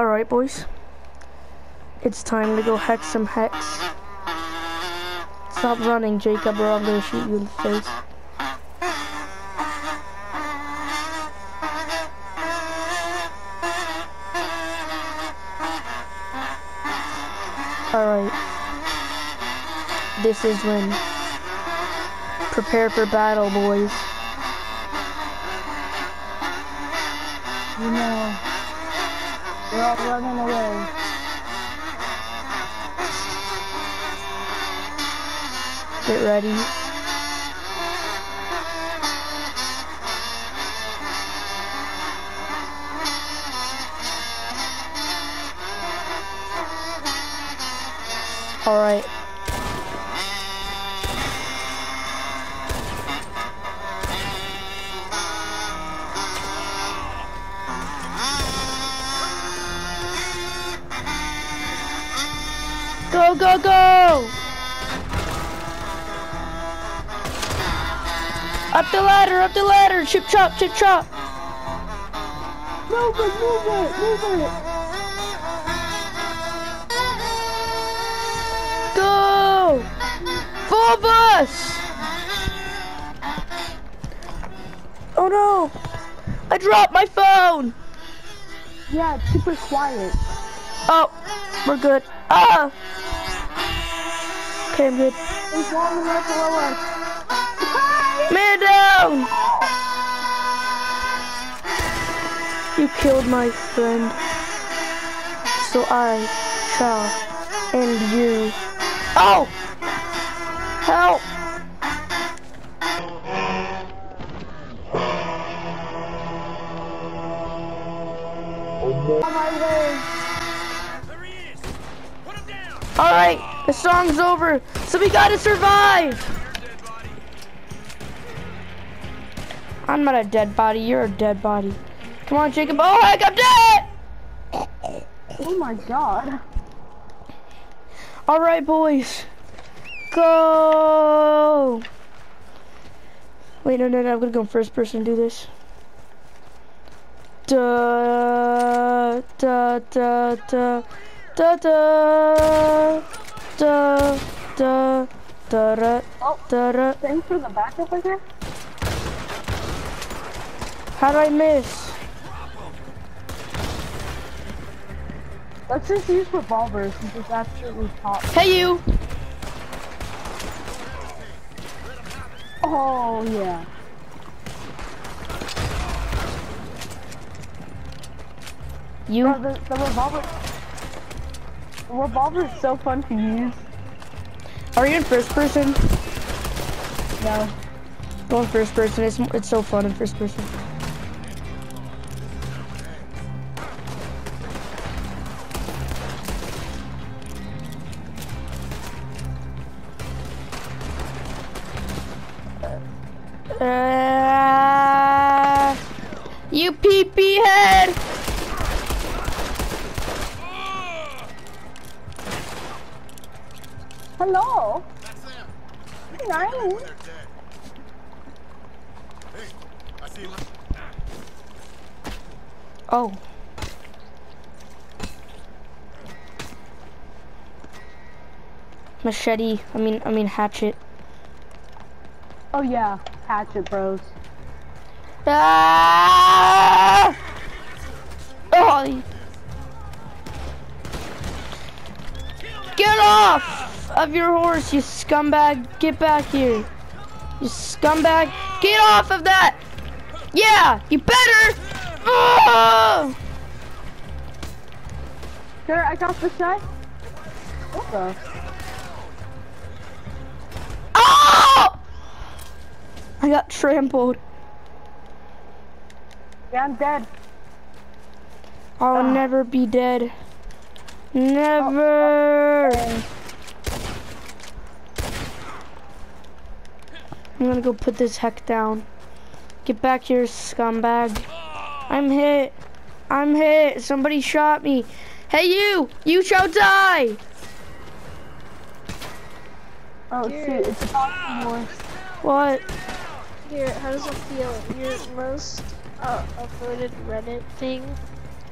Alright, boys. It's time to go hex some hex. Stop running, Jacob, or I'm gonna shoot you in the face. Alright. This is when. Prepare for battle, boys. You know, we're all running away. Get ready. Alright. Go, go! Up the ladder, up the ladder! Chip chop, chip chop! Move it, move it, move it. Go! Full bus! Oh no! I dropped my phone! Yeah, it's super quiet. Oh, we're good. Ah! Okay, I'm good. Man down! You killed my friend. So I shall end you. Oh! Help! Alright, the song's over, so we gotta survive! I'm not a dead body, you're a dead body. Come on, Jacob. Oh, heck, I'm dead! Oh my god. Alright, boys. Go! Wait, no, no, no, I'm gonna go first person and do this. Da, da, da, da, da, da, da, da, da, da, Oh, da, da. thanks for the backup again. How do I miss? Let's just use revolvers since it's absolutely top. Hey, you! Oh yeah. You? Bro, the, the revolver. Revolver is so fun to use. Are you in first person? No. Go in first person. It's it's so fun in first person. Uh, you pee pee head. See him. Oh. Machete. I mean, I mean hatchet. Oh yeah. Hatchet bros. Ah! Oh. Get off of your horse, you scumbag. Get back here. You scumbag. Get off of that. Yeah, you better. Oh! Sure, I got the shot. What the? Oh! I got trampled. Yeah, I'm dead. I'll Ah. never be dead. Never. I'm gonna go put this heck down. Get back here, scumbag. I'm hit. I'm hit. Somebody shot me. Hey, you! You shall die! Oh Dude. shoot, it's possible more. What? Here, how does it feel? Your most uh, upvoted Reddit thing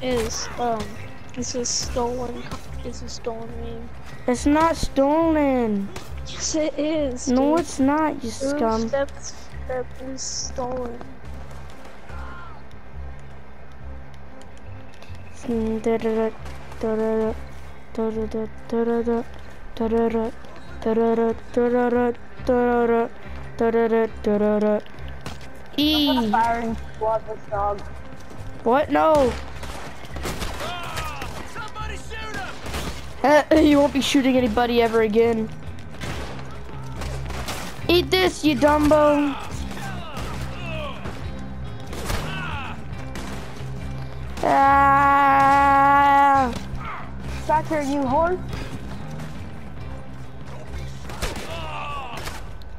is um It's a stolen. co- It's a stolen meme. It's not stolen. Yes, it is. No, dude. it's not, you Two scum. Steps that was stolen. E. Firing squad this dog. What? No. Ah, uh, you won't be shooting anybody ever again. This, you Dumbo. Ah. Back here, you horse.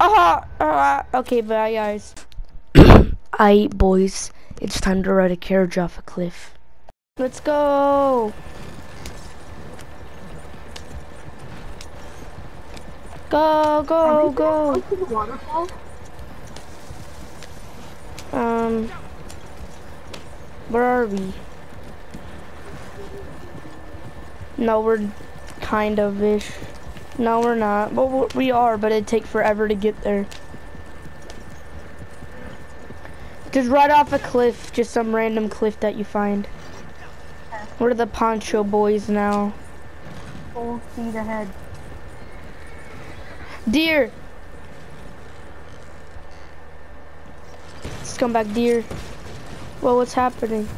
Ah, ah, okay, bye guys. Aight, boys. It's time to ride a carriage off a cliff. Let's go. Go, go, go. waterfall. Um, where are we? No, we're kind of ish. No, we're not. But we- we are, but it'd take forever to get there. Just right off a cliff, just some random cliff that you find. We're the Poncho Boys now. Full speed ahead. Deer! Scumbag deer. Well, what's happening?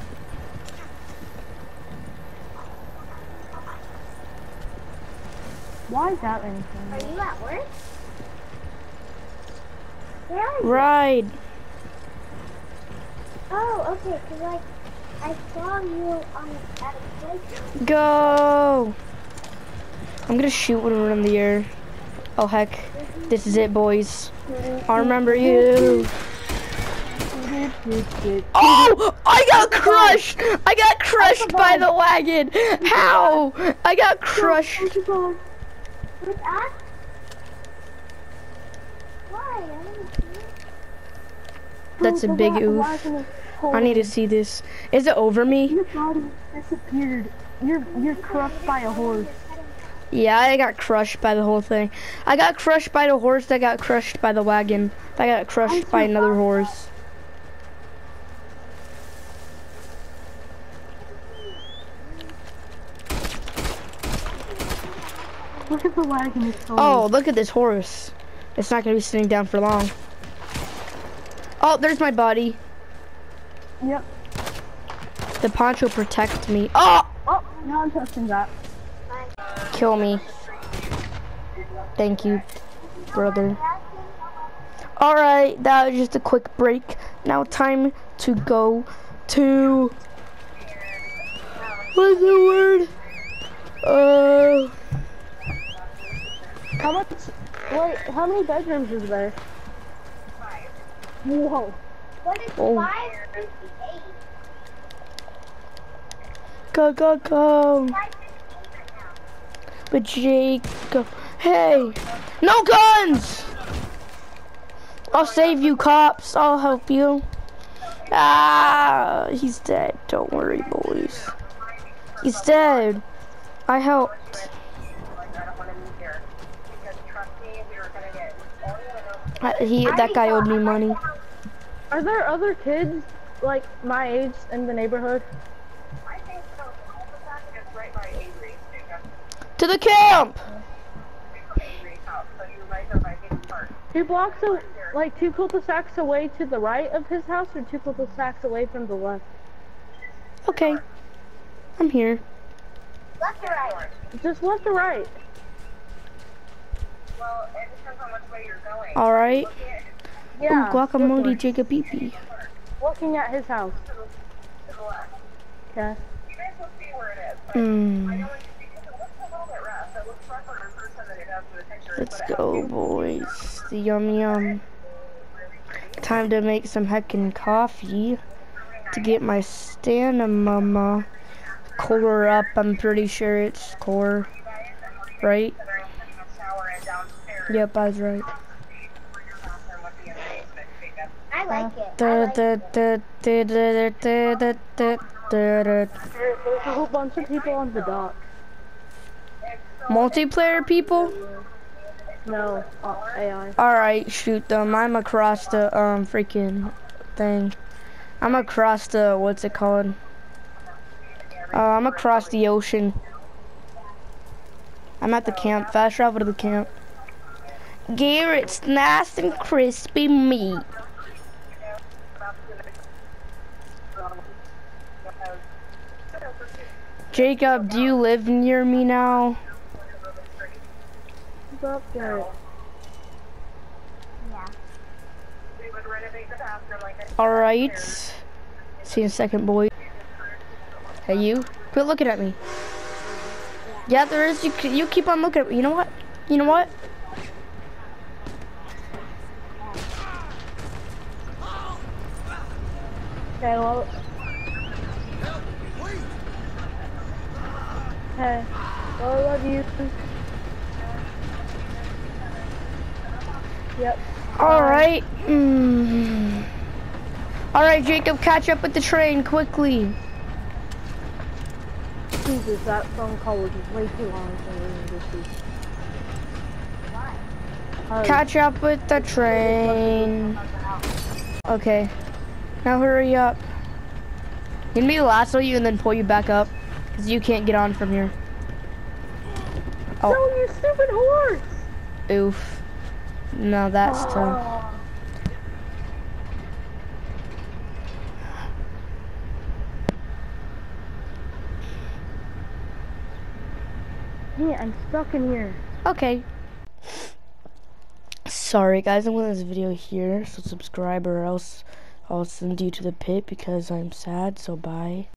Why is that anything? Are you at work? Where are you? Ride. Oh, okay, 'cause like, I saw you on at a place. Go! I'm gonna shoot when we're in the air. Oh heck. This is it, boys. I remember you. Oh! I got crushed! I got crushed by the wagon! How? I got crushed. With us? Why? I don't see it. That's a oh, big oof. I need to see this. Is it over me? Your body disappeared. You're you're crushed by a horse. Yeah, I got crushed by the whole thing. I got crushed by the horse that got crushed by the wagon. I got crushed by another horse. Look at the wagon. It's Oh, look at this horse. It's not gonna be sitting down for long. Oh, there's my body. Yep. The poncho protects me. Oh! Oh, now I'm touching that. Kill me. Thank you, brother. Alright, that was just a quick break. Now time to go to... What's the word? Uh... How much? Wait, how many bedrooms is there? Five. Whoa. What is Oh. five? Go, go, go. Five fifty eight right But Jacob, hey, no guns! I'll save you, cops. I'll help you. Ah, he's dead. Don't worry, boys. He's dead. I helped. He, that guy owed me money. Are there other kids like my age in the neighborhood? To the camp. Two blocks, a, like two cul-de-sacs away to the right of his house, or two cul-de-sacs away from the left. Okay, I'm here. Left or right? Just left or right. All right. Yeah. Ooh, guacamole, this Jacob Beepy. one. Looking at his house. Okay. Mm. Let's go, boys. The yum yum. Time to make some heckin' coffee to get my stamina mama. core up. I'm pretty sure it's core, right? Yep, I was right. I like it. There's a whole bunch of people on the dock. Multiplayer people? No, uh, AI. Alright, shoot them. I'm across the um freaking thing. I'm across the what's it called? Uh, I'm across the ocean. I'm at the camp. Fast travel to the camp. Garrett's nice and crispy meat. Jacob, do you live near me now? What's up, Garrett? Yeah. Alright. See you in a second, boy. Hey, you. Quit looking at me. Yeah, there is. You, you keep on looking at me. You know what? You know what? Okay, well. Hey, well, I love you. Yep. Alright. Mm. Alright, Jacob, catch up with the train quickly. Jesus, that phone call was way too long for me to see. Catch up with the train. Okay. Now hurry up. Can me lasso you and then pull you back up? Because you can't get on from here. No, you stupid horse! Oof. No, that's tough. Yeah, I'm stuck in here. Okay. Sorry guys, I'm gonna end this video here, so subscribe or else I'll send you to the pit because I'm sad, so bye.